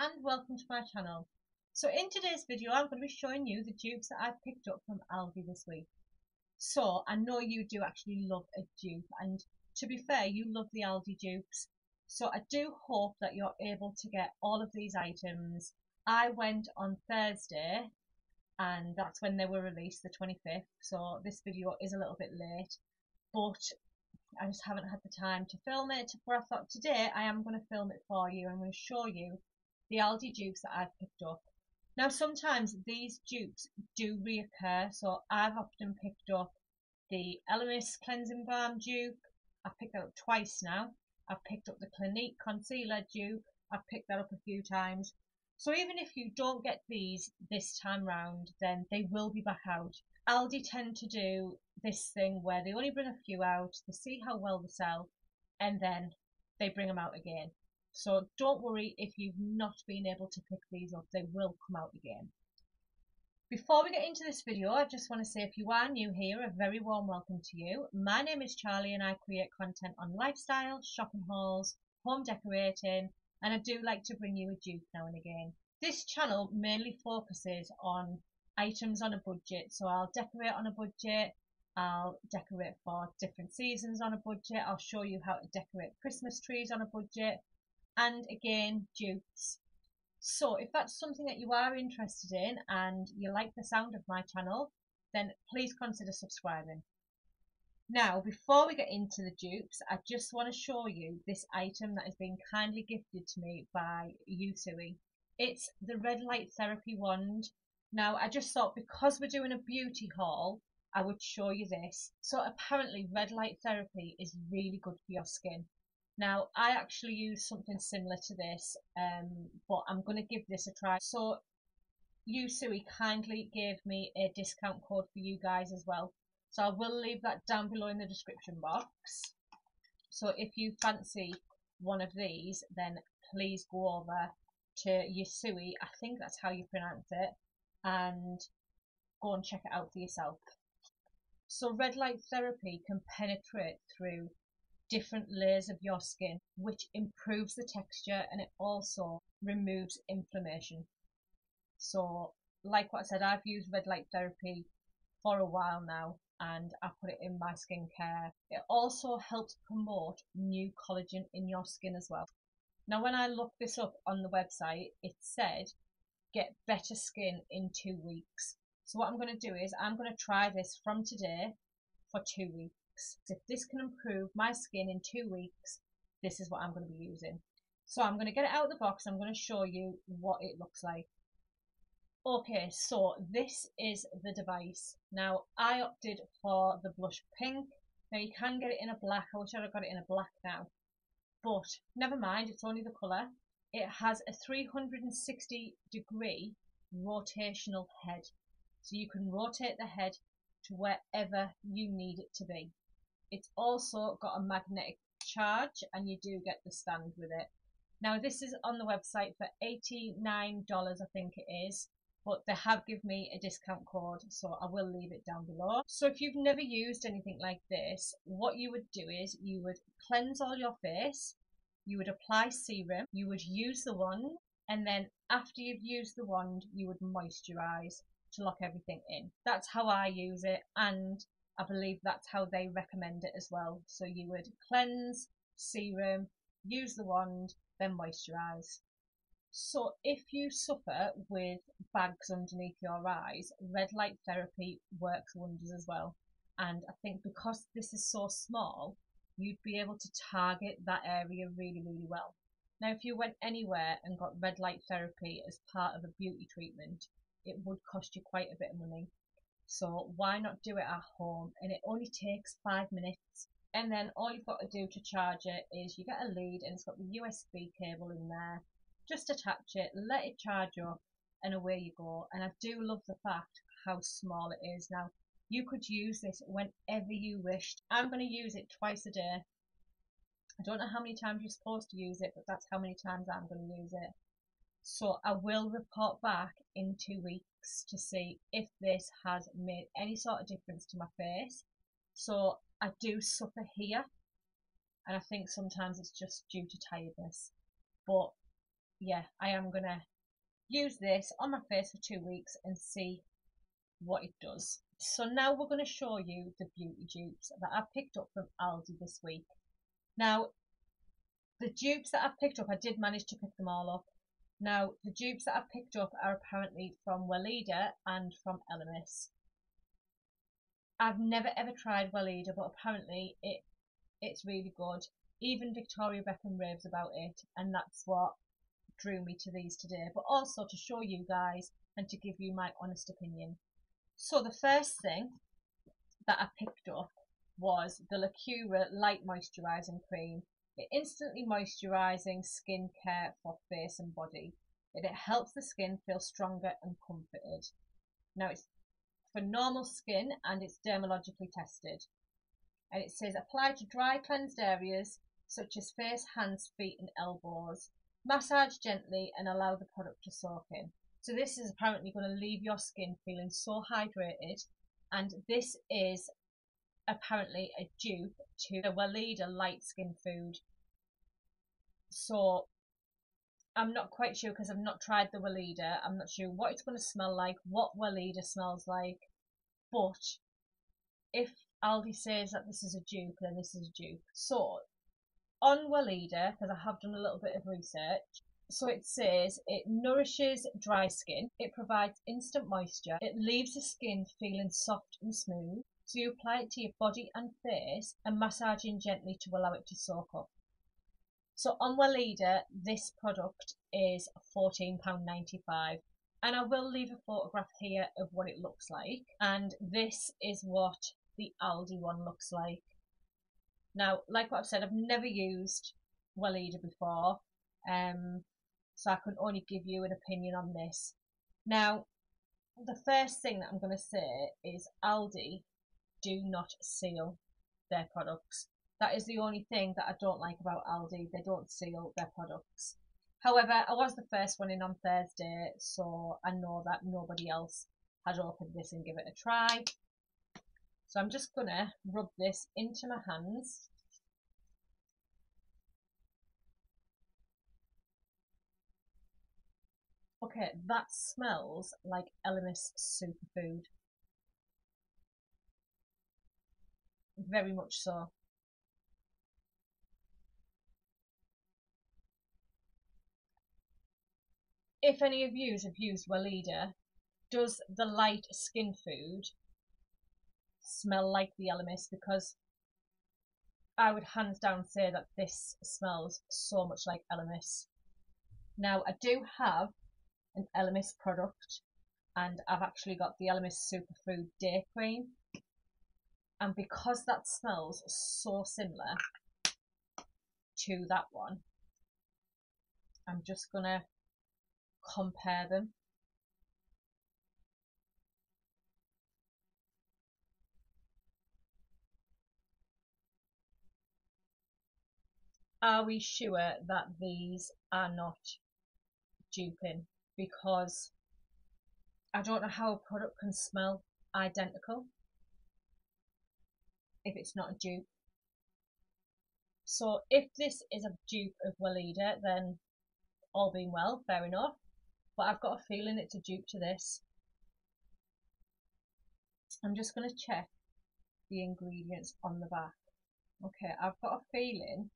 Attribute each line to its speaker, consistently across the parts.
Speaker 1: and welcome to my channel. So in today's video I'm going to be showing you the dupes that I've picked up from Aldi this week. So I know you do actually love a dupe and to be fair you love the Aldi dupes. So I do hope that you're able to get all of these items. I went on Thursday and that's when they were released the 25th so this video is a little bit late but I just haven't had the time to film it. But I thought today I am going to film it for you. I'm going to show you the Aldi dupes that I've picked up. Now sometimes these dupes do reoccur, so I've often picked up the Elemis Cleansing Balm dupe. I've picked that up twice now. I've picked up the Clinique Concealer dupe. I've picked that up a few times. So even if you don't get these this time round, then they will be back out. Aldi tend to do this thing where they only bring a few out, they see how well they sell, and then they bring them out again. So don't worry if you've not been able to pick these up, they will come out again. Before we get into this video, I just want to say if you are new here, a very warm welcome to you. My name is Charlie and I create content on lifestyle, shopping hauls, home decorating, and I do like to bring you a dupe now and again. This channel mainly focuses on items on a budget. So I'll decorate on a budget. I'll decorate for different seasons on a budget. I'll show you how to decorate Christmas trees on a budget. And again, dupes. So if that's something that you are interested in and you like the sound of my channel, then please consider subscribing. Now, before we get into the dupes, I just want to show you this item that has been kindly gifted to me by Usuie. It's the red light therapy wand now, I just thought because we're doing a beauty haul, I would show you this. So apparently red light therapy is really good for your skin. Now, I actually use something similar to this, um, but I'm going to give this a try. So, Usuie kindly gave me a discount code for you guys as well. So I will leave that down below in the description box. So if you fancy one of these, then please go over to Yusui, I think that's how you pronounce it and go and check it out for yourself. So red light therapy can penetrate through different layers of your skin, which improves the texture and it also removes inflammation. So, like what I said, I've used red light therapy for a while now and I put it in my skincare. It also helps promote new collagen in your skin as well. Now, when I looked this up on the website, it said get better skin in two weeks. So what I'm going to do is I'm going to try this from today for two weeks. If this can improve my skin in two weeks, this is what I'm going to be using. So I'm going to get it out of the box. I'm going to show you what it looks like. Okay, so this is the device. Now, I opted for the blush pink. Now, you can get it in a black. I wish I'd have got it in a black now. But never mind, it's only the colour it has a 360 degree rotational head. So you can rotate the head to wherever you need it to be. It's also got a magnetic charge and you do get the stand with it. Now this is on the website for $89 I think it is but they have given me a discount code so I will leave it down below. So if you've never used anything like this what you would do is you would cleanse all your face you would apply serum, you would use the wand, and then after you've used the wand, you would moisturize to lock everything in. That's how I use it, and I believe that's how they recommend it as well. So you would cleanse, serum, use the wand, then moisturize. So if you suffer with bags underneath your eyes, red light therapy works wonders as well. And I think because this is so small, you'd be able to target that area really, really well. Now, if you went anywhere and got red light therapy as part of a beauty treatment, it would cost you quite a bit of money. So why not do it at home? And it only takes five minutes. And then all you've got to do to charge it is you get a lead and it's got the USB cable in there. Just attach it, let it charge up, and away you go. And I do love the fact how small it is. Now, you could use this whenever you wished. I'm going to use it twice a day. I don't know how many times you're supposed to use it, but that's how many times I'm going to use it. So I will report back in two weeks to see if this has made any sort of difference to my face. So I do suffer here, and I think sometimes it's just due to tiredness. But yeah, I am going to use this on my face for two weeks and see what it does. So now we're going to show you the beauty dupes that I picked up from Aldi this week. Now, the dupes that I picked up, I did manage to pick them all up. Now, the dupes that I've picked up are apparently from Weleda and from Elemis. I've never ever tried Weleda, but apparently it it's really good. Even Victoria Beckham raves about it, and that's what drew me to these today. But also to show you guys and to give you my honest opinion. So the first thing that I picked up was the Lacura Light Moisturising Cream. Instantly moisturising skin care for face and body. It, it helps the skin feel stronger and comforted. Now it's for normal skin and it's dermatologically tested. And it says apply to dry cleansed areas such as face, hands, feet and elbows. Massage gently and allow the product to soak in. So this is apparently going to leave your skin feeling so hydrated and this is apparently a dupe to the Weleda light skin food. So I'm not quite sure because I've not tried the Weleda. I'm not sure what it's going to smell like, what Weleda smells like. But if Aldi says that this is a dupe, then this is a dupe. So on Weleda, because I have done a little bit of research, so it says it nourishes dry skin, it provides instant moisture, it leaves the skin feeling soft and smooth. So you apply it to your body and face and massaging gently to allow it to soak up. So on Weleda, this product is £14.95 and I will leave a photograph here of what it looks like and this is what the Aldi one looks like. Now, like what I've said, I've never used Weleda before. Um, so I can only give you an opinion on this. Now, the first thing that I'm going to say is Aldi do not seal their products. That is the only thing that I don't like about Aldi. They don't seal their products. However, I was the first one in on Thursday, so I know that nobody else had opened this and give it a try. So I'm just going to rub this into my hands Okay, that smells like Elemis superfood. Very much so. If any of you have used Weleda, does the light skin food smell like the Elemis? Because I would hands down say that this smells so much like Elemis. Now I do have an Elemis product and I've actually got the Elemis Superfood Day Cream and because that smells so similar to that one I'm just gonna compare them are we sure that these are not duping because I don't know how a product can smell identical if it's not a dupe. So if this is a dupe of Weleda, then all being well, fair enough. But I've got a feeling it's a dupe to this. I'm just going to check the ingredients on the back. Okay, I've got a feeling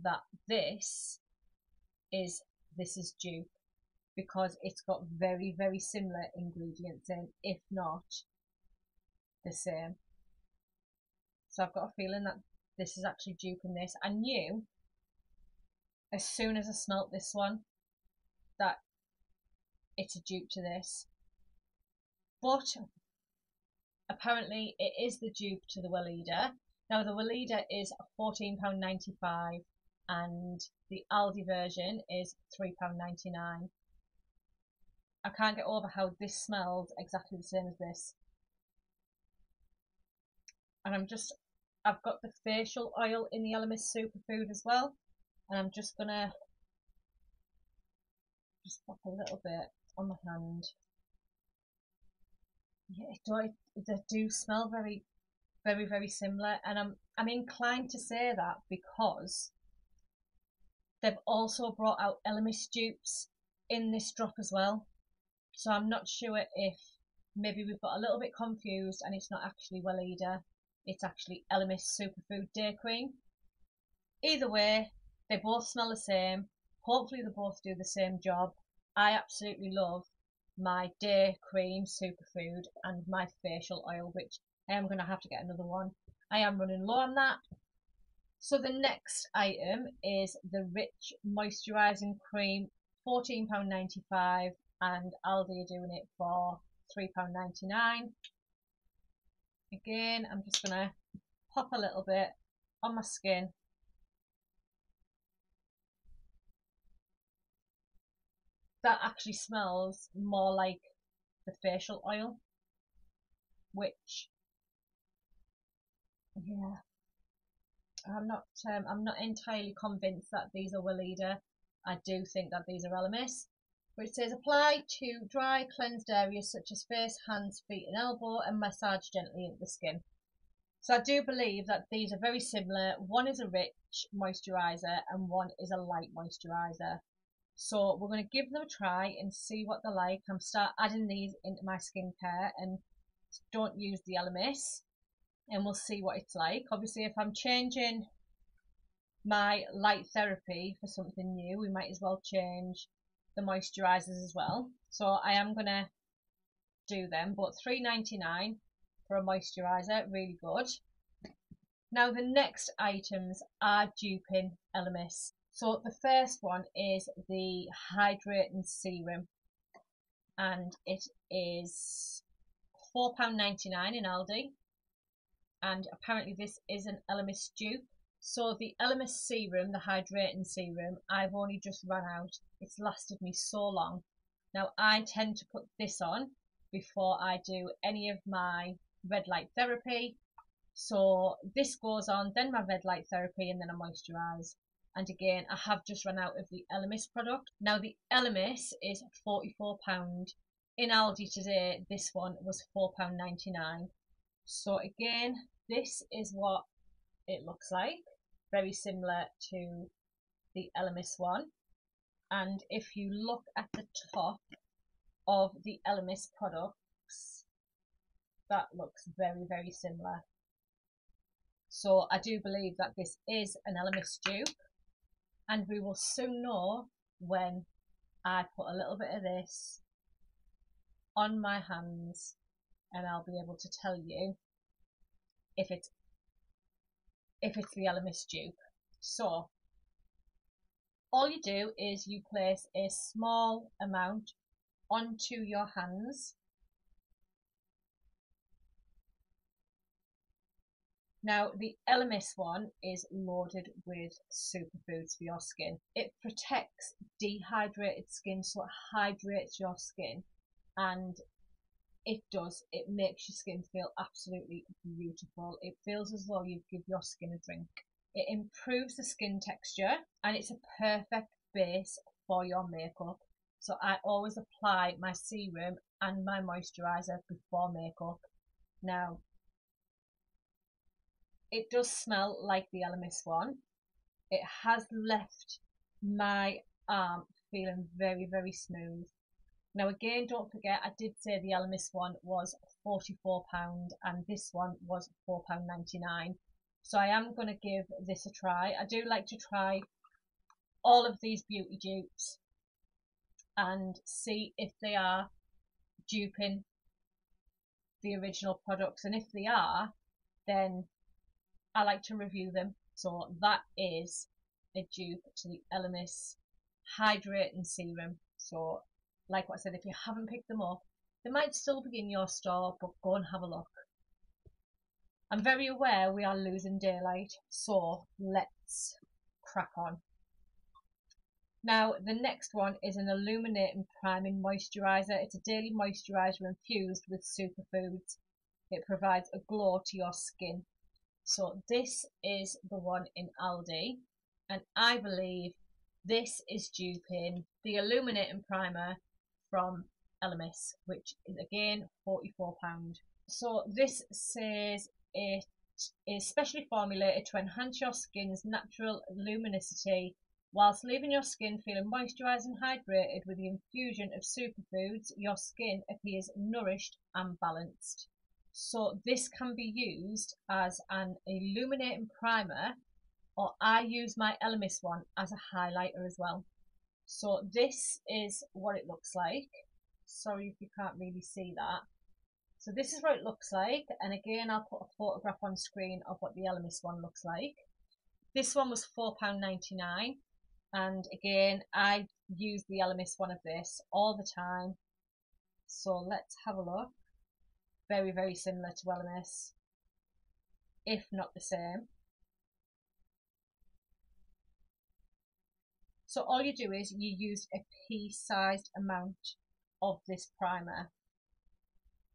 Speaker 1: that this is this is dupe because it's got very very similar ingredients in if not the same so I've got a feeling that this is actually dupe in this I knew as soon as I smelt this one that it's a dupe to this but apparently it is the dupe to the Weleda now the Weleda is £14.95 and the Aldi version is £3.99. I can't get over how this smells exactly the same as this. And I'm just, I've got the facial oil in the Elemis Superfood as well. And I'm just gonna just pop a little bit on my hand. Yeah, do, they do smell very, very, very similar. And I'm, I'm inclined to say that because They've also brought out Elemis dupes in this drop as well. So I'm not sure if maybe we've got a little bit confused and it's not actually Weleda, it's actually Elemis Superfood Day Cream. Either way, they both smell the same. Hopefully they both do the same job. I absolutely love my day cream superfood and my facial oil, which I am going to have to get another one. I am running low on that. So the next item is the Rich Moisturising Cream, £14.95 and Aldi are doing it for £3.99. Again, I'm just going to pop a little bit on my skin. That actually smells more like the facial oil, which, yeah, I'm not um, I'm not entirely convinced that these are Weleda. I do think that these are Elemis. Which says apply to dry cleansed areas such as face, hands, feet and elbow and massage gently into the skin. So I do believe that these are very similar. One is a rich moisturiser and one is a light moisturiser. So we're going to give them a try and see what they're like. I'm start adding these into my skincare and don't use the Elemis and we'll see what it's like. Obviously, if I'm changing my light therapy for something new, we might as well change the moisturizers as well. So I am going to do them, but 3.99 for a moisturizer, really good. Now the next items are duping Elemis. So the first one is the hydrating serum and it is £4.99 in Aldi and apparently this is an Elemis dupe. So the Elemis serum, the hydrating serum, I've only just run out. It's lasted me so long. Now I tend to put this on before I do any of my red light therapy. So this goes on, then my red light therapy, and then I moisturise. And again, I have just run out of the Elemis product. Now the Elemis is £44. In Aldi today, this one was £4.99. So again, this is what it looks like, very similar to the Elemis one. And if you look at the top of the Elemis products, that looks very, very similar. So I do believe that this is an Elemis dupe and we will soon know when I put a little bit of this on my hands and I'll be able to tell you if it's if it's the Elemis dupe. So all you do is you place a small amount onto your hands. Now the Elemis one is loaded with superfoods for your skin. It protects dehydrated skin so it hydrates your skin and it does. It makes your skin feel absolutely beautiful. It feels as though you give your skin a drink. It improves the skin texture and it's a perfect base for your makeup. So I always apply my serum and my moisturizer before makeup. Now, it does smell like the Elemis one. It has left my arm feeling very, very smooth. Now again, don't forget, I did say the Elemis one was £44 and this one was £4.99. So I am going to give this a try. I do like to try all of these beauty dupes and see if they are duping the original products. And if they are, then I like to review them. So that is a dupe to the Elemis Hydrating Serum. So like what I said, if you haven't picked them up, they might still be in your store, but go and have a look. I'm very aware we are losing daylight, so let's crack on. Now, the next one is an illuminating priming moisturiser. It's a daily moisturiser infused with superfoods. It provides a glow to your skin. So this is the one in Aldi, and I believe this is duping the illuminating primer from Elemis, which is again £44. So this says it is specially formulated to enhance your skin's natural luminosity Whilst leaving your skin feeling moisturised and hydrated with the infusion of superfoods, your skin appears nourished and balanced. So this can be used as an illuminating primer or I use my Elemis one as a highlighter as well. So this is what it looks like. Sorry if you can't really see that. So this is what it looks like and again I'll put a photograph on screen of what the Elemis one looks like. This one was £4.99 and again I use the Elemis one of this all the time so let's have a look very very similar to Elemis if not the same so all you do is you use a pea-sized amount of this primer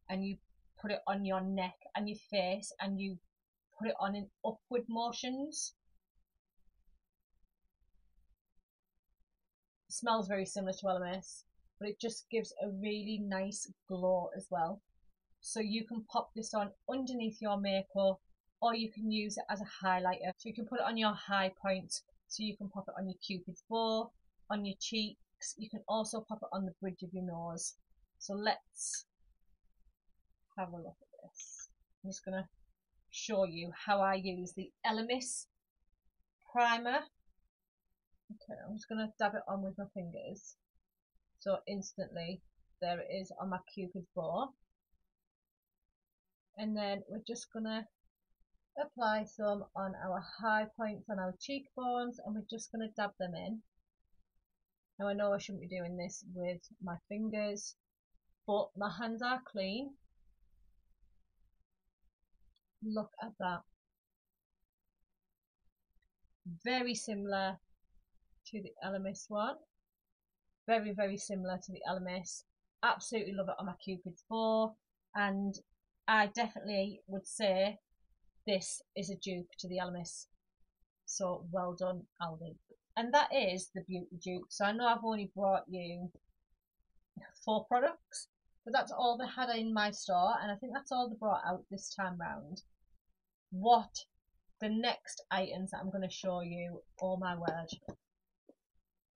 Speaker 1: and you put it on your neck and your face and you put it on in upward motions smells very similar to Elemis, but it just gives a really nice glow as well. So you can pop this on underneath your makeup or you can use it as a highlighter. So you can put it on your high points, so you can pop it on your cupid's bow, on your cheeks. You can also pop it on the bridge of your nose. So let's have a look at this. I'm just going to show you how I use the Elemis primer Okay, I'm just going to dab it on with my fingers. So instantly, there it is on my cupid's bow. And then we're just to apply some on our high points on our cheekbones and we're just going to dab them in. Now I know I shouldn't be doing this with my fingers, but my hands are clean. Look at that. Very similar to the Elemis one. Very, very similar to the Elemis. Absolutely love it on my Cupid's bow. And I definitely would say this is a dupe to the Elemis. So well done, Aldi. And that is the Beauty Dupe. So I know I've only brought you four products, but that's all they had in my store, and I think that's all they brought out this time round. What the next items that I'm going to show you, oh my word,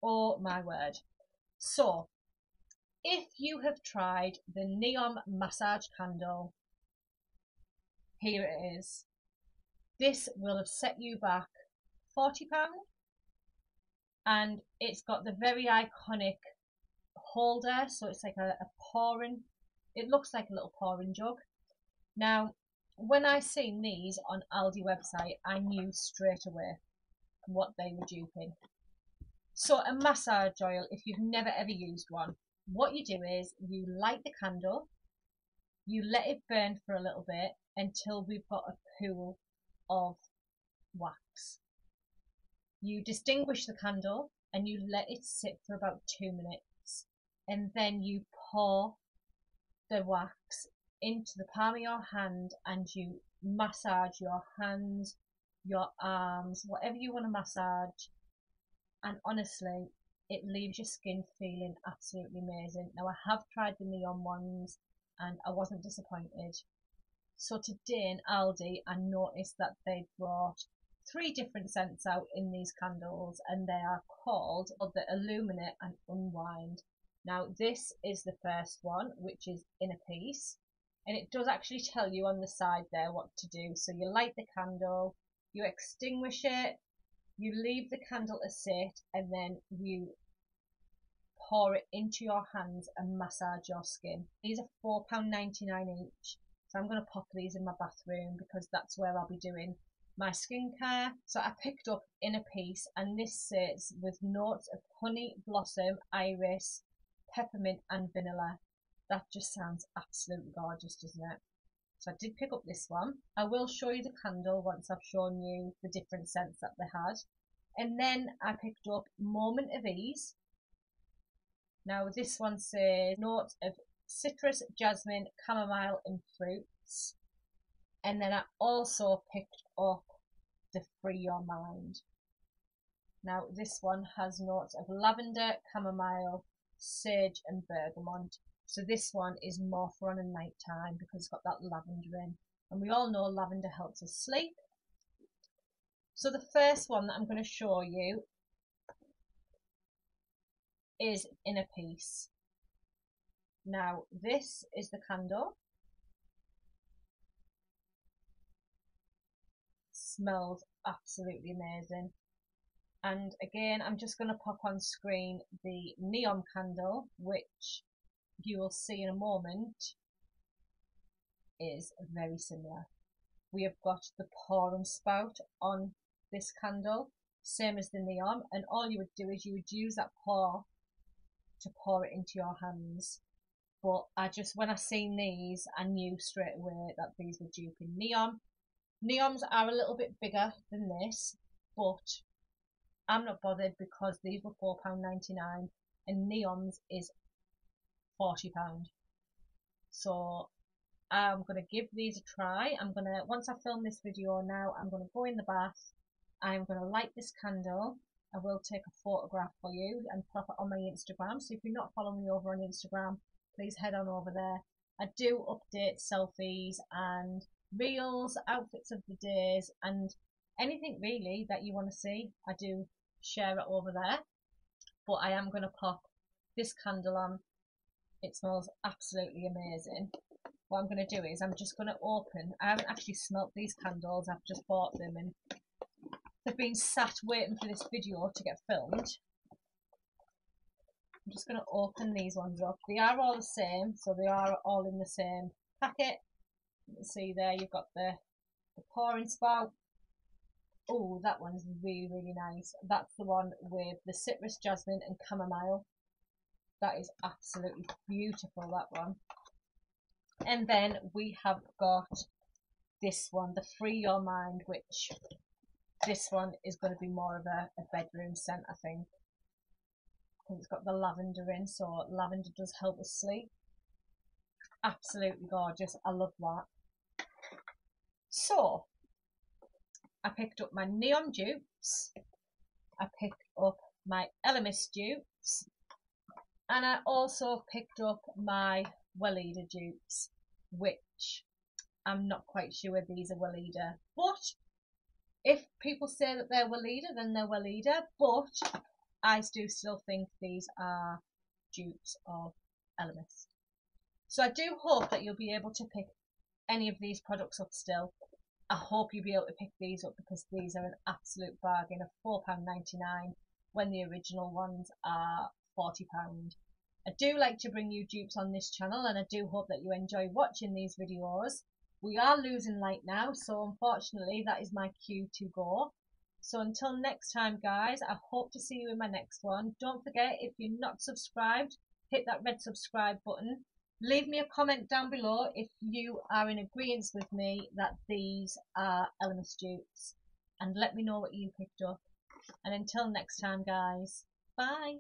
Speaker 1: Oh my word. So, if you have tried the Neom Massage Candle, here it is. This will have set you back £40 and it's got the very iconic holder so it's like a, a pouring it looks like a little pouring jug. Now when I seen these on Aldi website I knew straight away what they were duping. So a massage oil, if you've never ever used one, what you do is you light the candle, you let it burn for a little bit until we've got a pool of wax. You distinguish the candle and you let it sit for about two minutes and then you pour the wax into the palm of your hand and you massage your hands, your arms, whatever you want to massage and honestly it leaves your skin feeling absolutely amazing. Now I have tried the Neom ones and I wasn't disappointed. So today in Aldi I noticed that they brought three different scents out in these candles and they are called the Illuminate and Unwind. Now this is the first one which is Inner Peace and it does actually tell you on the side there what to do. So you light the candle, you extinguish it, you leave the candle to sit and then you pour it into your hands and massage your skin. These are £4.99 each. So I'm going to pop these in my bathroom because that's where I'll be doing my skincare. So I picked up Inner Peace and this sits with notes of honey, blossom, iris, peppermint and vanilla. That just sounds absolutely gorgeous, doesn't it? So I did pick up this one. I will show you the candle once I've shown you the different scents that they had. And then I picked up Moment of Ease. Now this one says notes of citrus, jasmine, chamomile and fruits. And then I also picked up the Free Your Mind. Now this one has notes of lavender, chamomile, sage and bergamot. So this one is more for on a night time because it's got that lavender in. And we all know lavender helps us sleep. So the first one that I'm going to show you is in a piece. Now this is the candle. Smells absolutely amazing. And again, I'm just going to pop on screen the Neom candle, which you will see in a moment is very similar. We have got the pour spout on this candle, same as the Neom, and all you would do is you would use that pour to pour it into your hands. But I just, when I seen these, I knew straight away that these were duping Neom. Neoms are a little bit bigger than this, but I'm not bothered because these were £4.99 and Neoms is £40. So I'm going to give these a try. I'm going to, once I film this video now, I'm going to go in the bath. I'm going to light this candle. I will take a photograph for you and pop it on my Instagram. So if you're not following me over on Instagram, please head on over there. I do update selfies and reels, outfits of the days, and anything really that you want to see. I do share it over there. But I am going to pop this candle on. It smells absolutely amazing what I'm going to do is I'm just going to open, I haven't actually smelt these candles, I've just bought them and they've been sat waiting for this video to get filmed. I'm just going to open these ones up. They are all the same, so they are all in the same packet. You can see there you've got the, the pour and spout. Oh, that one's really, really nice. That's the one with the citrus, jasmine and chamomile. That is absolutely beautiful, that one. And then we have got this one, the Free Your Mind, which this one is going to be more of a, a bedroom scent, I think. It's got the lavender in, so lavender does help with sleep. Absolutely gorgeous. I love that. So, I picked up my Neom dupes. I picked up my Elemis dupes. And I also picked up my Weleda dupes which I'm not quite sure these are Weleda. But if people say that they're Weleda, then they're Weleda. But I do still think these are dupes of Elemis. So I do hope that you'll be able to pick any of these products up still. I hope you'll be able to pick these up because these are an absolute bargain of £4.99 when the original ones are £40. I do like to bring you dupes on this channel and I do hope that you enjoy watching these videos. We are losing light now, so unfortunately that is my cue to go. So until next time guys, I hope to see you in my next one. Don't forget, if you're not subscribed, hit that red subscribe button. Leave me a comment down below if you are in agreement with me that these are Elemis dupes. And let me know what you picked up. And until next time guys, bye.